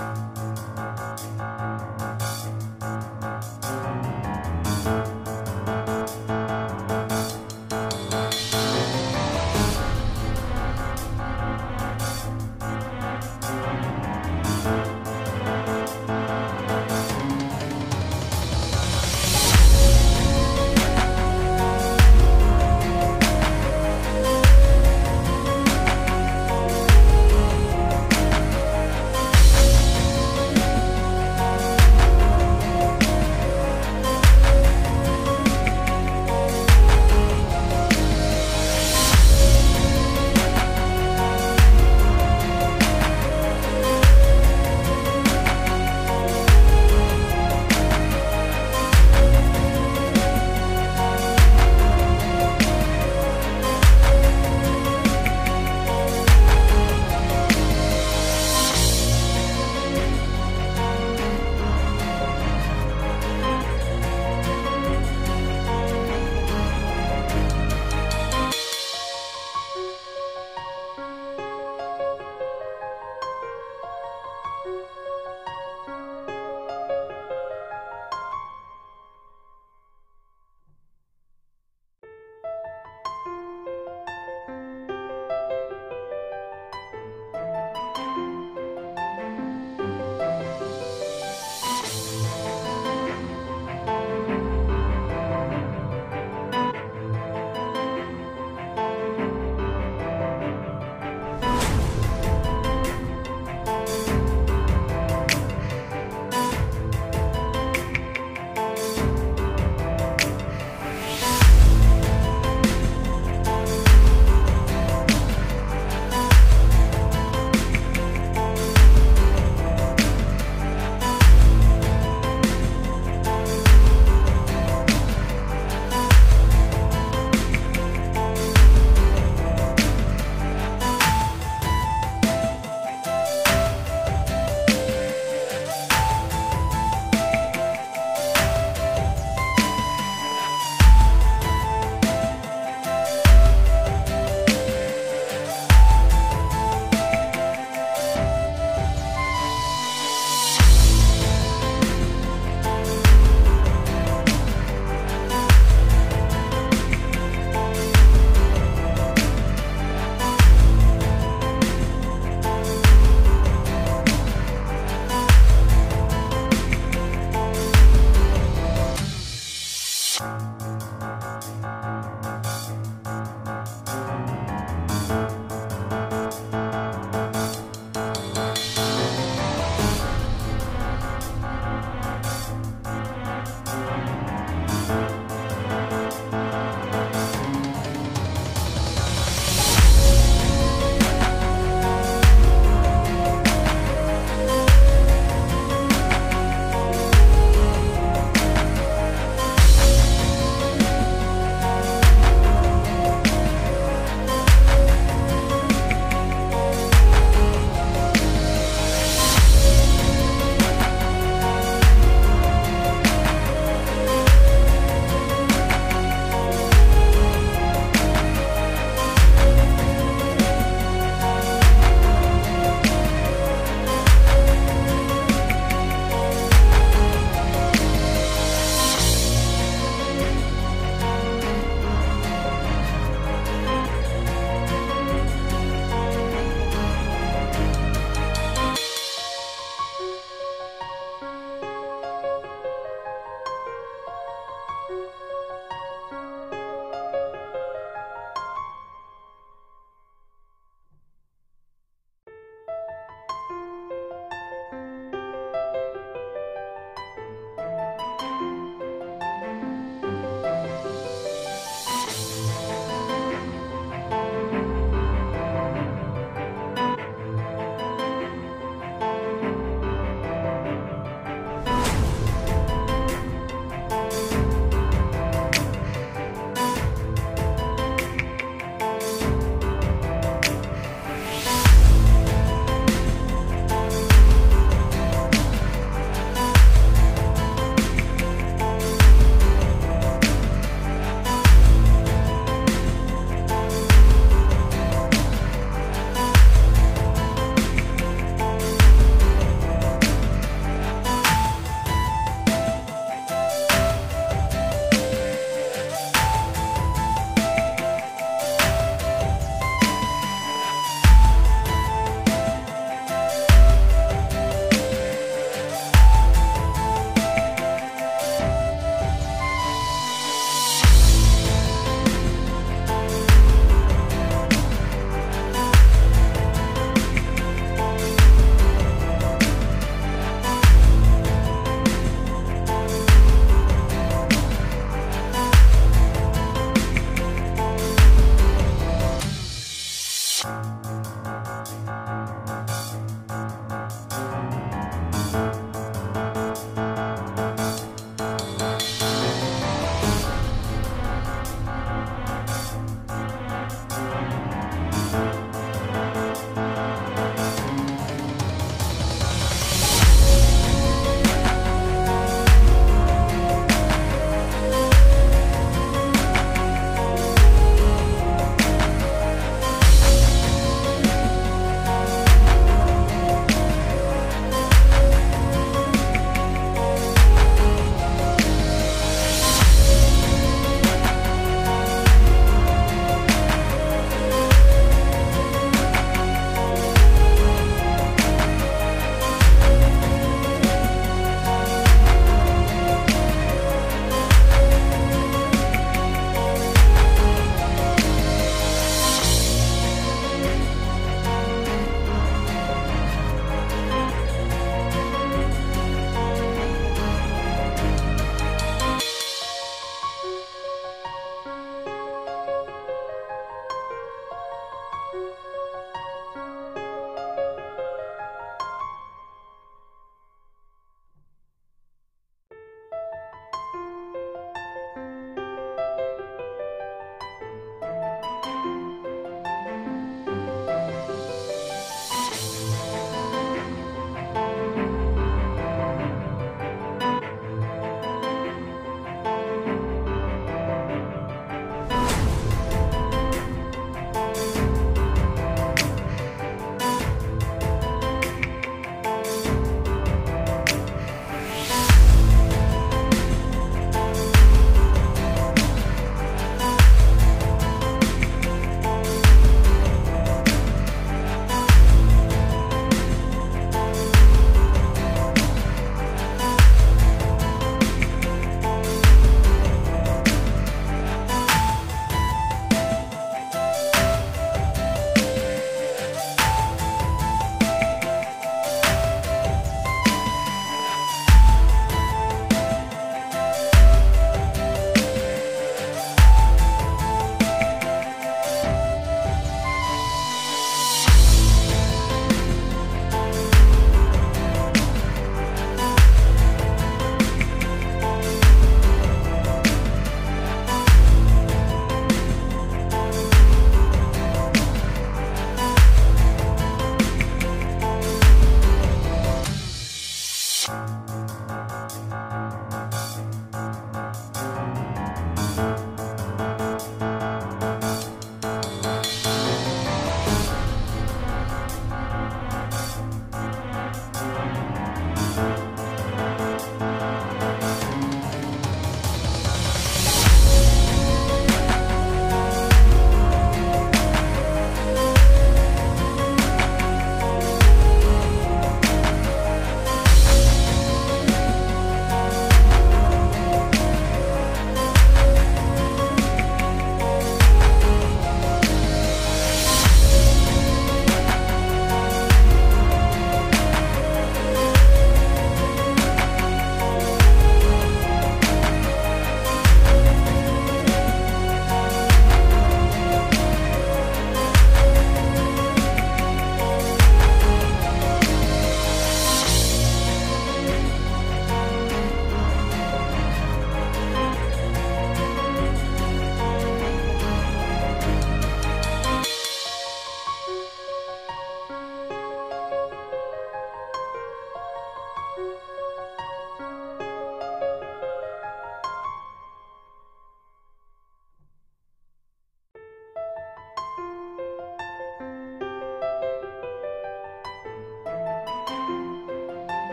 Bye.